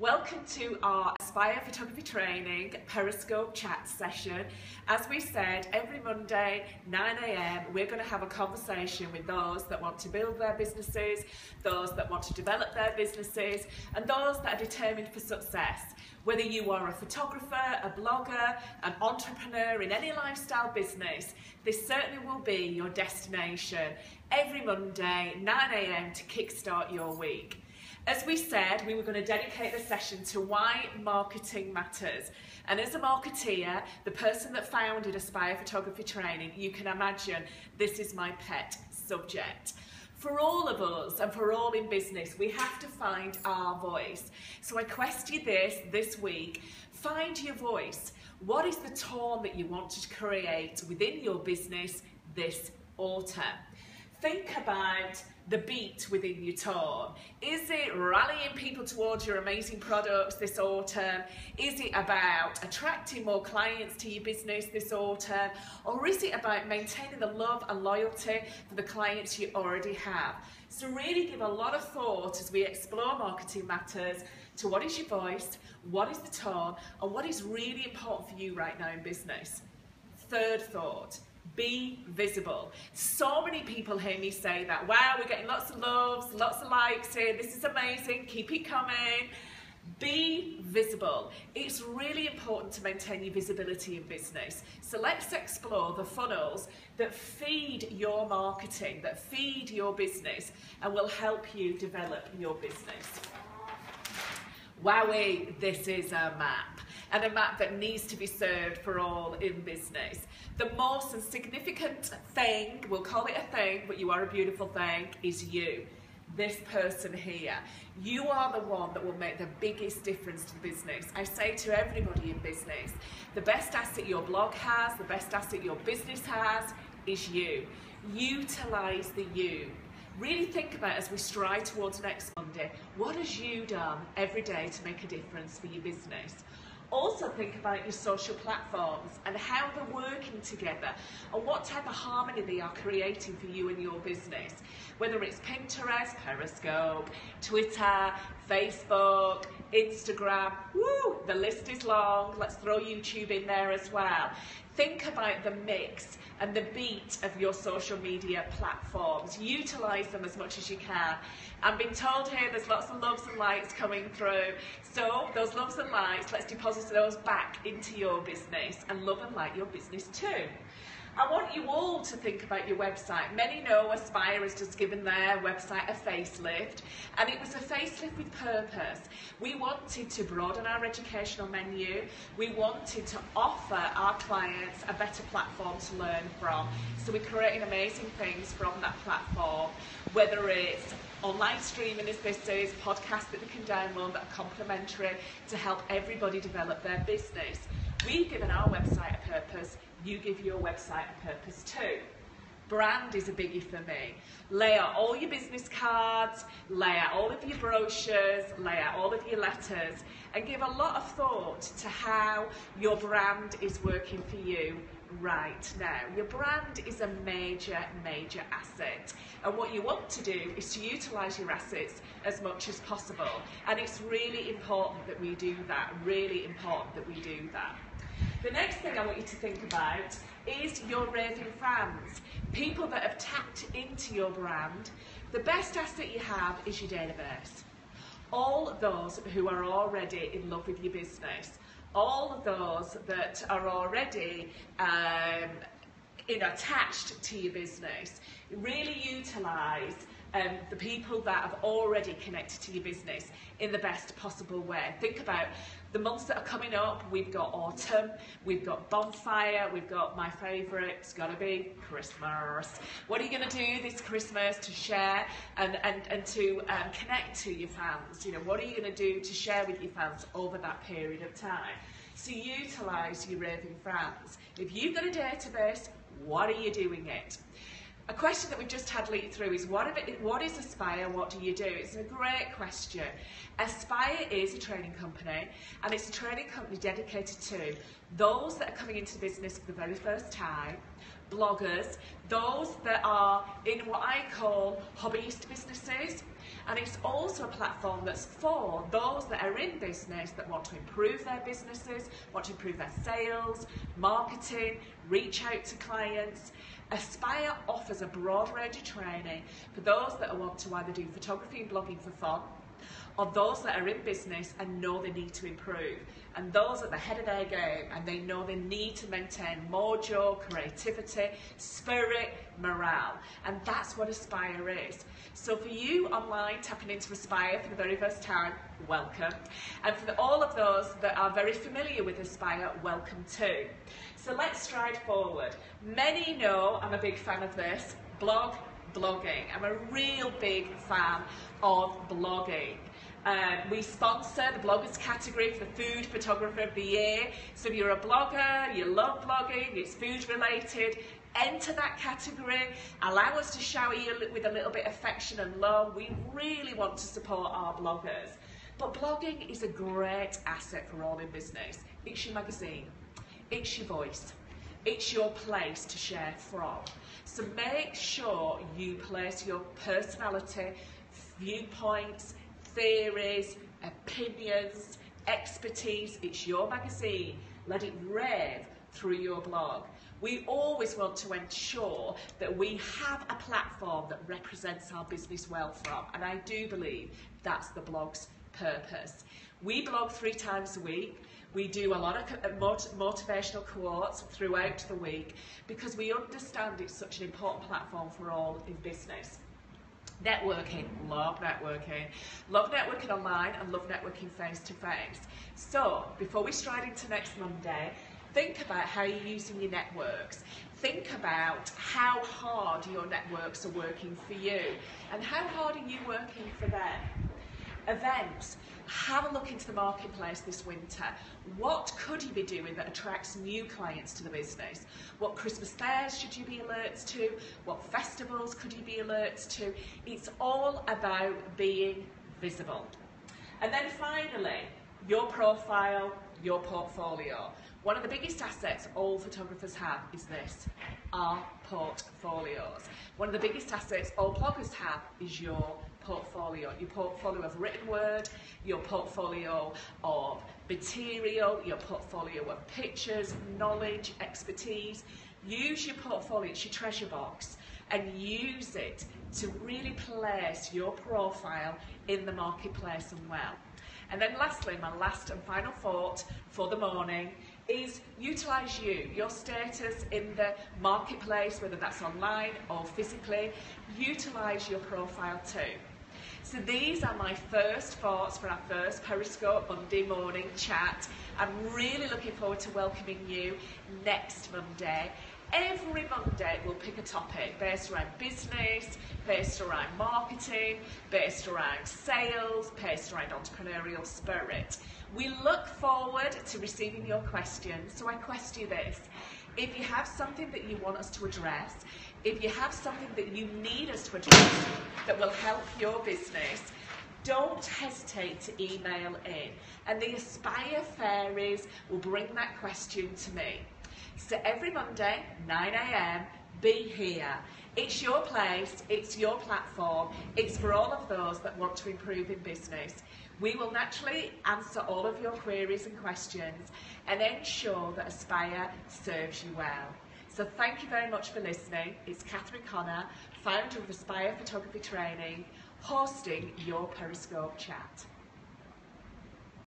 Welcome to our Aspire Photography Training Periscope chat session. As we said, every Monday, 9am, we're going to have a conversation with those that want to build their businesses, those that want to develop their businesses, and those that are determined for success. Whether you are a photographer, a blogger, an entrepreneur in any lifestyle business, this certainly will be your destination every Monday, 9am to kickstart your week. As we said, we were going to dedicate the session to why marketing matters. And as a marketeer, the person that founded Aspire Photography Training, you can imagine this is my pet subject. For all of us and for all in business, we have to find our voice. So I quest you this this week. Find your voice. What is the tone that you want to create within your business this autumn? Think about the beat within your tone? Is it rallying people towards your amazing products this autumn? Is it about attracting more clients to your business this autumn? Or is it about maintaining the love and loyalty for the clients you already have? So really give a lot of thought as we explore marketing matters to what is your voice, what is the tone, and what is really important for you right now in business. Third thought, be visible. So many people hear me say that. Wow, we're getting lots of loves, lots of likes here. This is amazing. Keep it coming. Be visible. It's really important to maintain your visibility in business. So let's explore the funnels that feed your marketing, that feed your business, and will help you develop your business. Wowee, this is a map and a map that needs to be served for all in business. The most significant thing, we'll call it a thing, but you are a beautiful thing, is you. This person here. You are the one that will make the biggest difference to the business. I say to everybody in business, the best asset your blog has, the best asset your business has, is you. Utilize the you. Really think about as we stride towards next Monday, what has you done every day to make a difference for your business? Also think about your social platforms and how they're working together and what type of harmony they are creating for you and your business. Whether it's Pinterest, Periscope, Twitter, Facebook, Instagram, woo, the list is long. Let's throw YouTube in there as well. Think about the mix and the beat of your social media platforms. Utilize them as much as you can. I'm being told here there's lots of loves and likes coming through. So those loves and likes, let's deposit those back into your business and love and like your business too. I want you all to think about your website. Many know Aspire has just given their website a facelift, and it was a facelift with purpose. We wanted to broaden our educational menu. We wanted to offer our clients a better platform to learn from. So we're creating amazing things from that platform, whether it's online streaming as this is, podcasts that they can download that are complimentary to help everybody develop their business. We've given our website you give your website a purpose too. Brand is a biggie for me. Lay out all your business cards, lay out all of your brochures, lay out all of your letters, and give a lot of thought to how your brand is working for you right now. Your brand is a major, major asset. And what you want to do is to utilise your assets as much as possible. And it's really important that we do that, really important that we do that. The next thing I want you to think about is your raving fans. People that have tapped into your brand. The best asset you have is your database. All those who are already in love with your business, all those that are already um, attached to your business, really utilise um, the people that have already connected to your business in the best possible way. Think about the months that are coming up. We've got autumn, we've got bonfire, we've got my favourite, it's got to be Christmas. What are you going to do this Christmas to share and, and, and to um, connect to your fans? You know, what are you going to do to share with your fans over that period of time? So utilise your raving fans. If you've got a database, what are you doing it? A question that we've just had leaked through is what, it, what is Aspire, what do you do? It's a great question. Aspire is a training company and it's a training company dedicated to those that are coming into business for the very first time, bloggers, those that are in what I call hobbyist businesses. And it's also a platform that's for those that are in business that want to improve their businesses, want to improve their sales, marketing, reach out to clients. Aspire offers a broad range of training for those that want to either do photography and blogging for fun, those that are in business and know they need to improve. And those at the head of their game and they know they need to maintain mojo, creativity, spirit, morale. And that's what Aspire is. So for you online tapping into Aspire for the very first time, welcome. And for all of those that are very familiar with Aspire, welcome too. So let's stride forward. Many know I'm a big fan of this, blog blogging. I'm a real big fan of blogging. Um, we sponsor the bloggers category for the food photographer of the year. So if you're a blogger, you love blogging, it's food related, enter that category, allow us to shower you with a little bit of affection and love. We really want to support our bloggers. But blogging is a great asset for all in business. It's your magazine, it's your voice, it's your place to share from. So make sure you place your personality, viewpoints, theories, opinions, expertise. It's your magazine. Let it rave through your blog. We always want to ensure that we have a platform that represents our business well from, and I do believe that's the blog's purpose. We blog three times a week. We do a lot of uh, motivational quotes throughout the week because we understand it's such an important platform for all in business. Networking, love networking. Love networking online and love networking face to face. So, before we stride into next Monday, think about how you're using your networks. Think about how hard your networks are working for you and how hard are you working for them. Events. Have a look into the marketplace this winter. What could you be doing that attracts new clients to the business? What Christmas fairs should you be alerts to? What festivals could you be alerts to? It's all about being visible. And then finally, your profile, your portfolio. One of the biggest assets all photographers have is this, our portfolios. One of the biggest assets all bloggers have is your portfolio. Your portfolio of written word, your portfolio of material, your portfolio of pictures, knowledge, expertise. Use your portfolio, it's your treasure box, and use it to really place your profile in the marketplace and well. And then lastly, my last and final thought for the morning is utilise you, your status in the marketplace, whether that's online or physically, utilise your profile too. So these are my first thoughts for our first Periscope Monday morning chat. I'm really looking forward to welcoming you next Monday. Every Monday we'll pick a topic based around business, based around marketing, based around sales, based around entrepreneurial spirit. We look forward to receiving your questions. So I question you this. If you have something that you want us to address, if you have something that you need us to address that will help your business, don't hesitate to email in. And the Aspire Fairies will bring that question to me. So every Monday, 9am, be here. It's your place, it's your platform, it's for all of those that want to improve in business. We will naturally answer all of your queries and questions and ensure that Aspire serves you well. So thank you very much for listening. It's Catherine Connor, founder of Aspire Photography Training, hosting your Periscope chat.